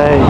Ey.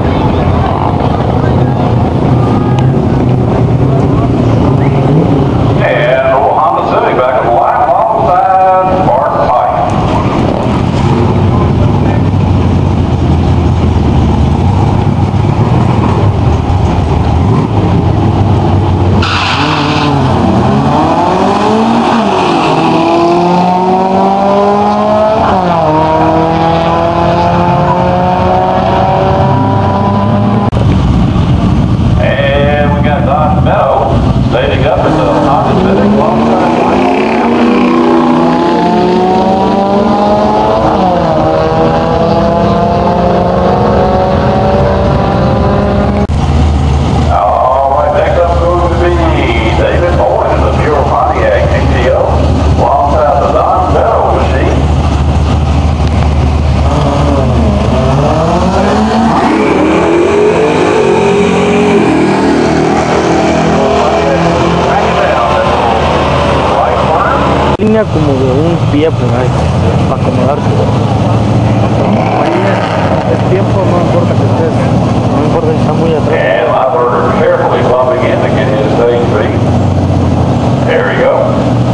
deal alongside uh, como de un pie para acomodarse. El tiempo no importa que estés, no importa que está muy atrás. carefully bumping in to get his thing beat. There you go.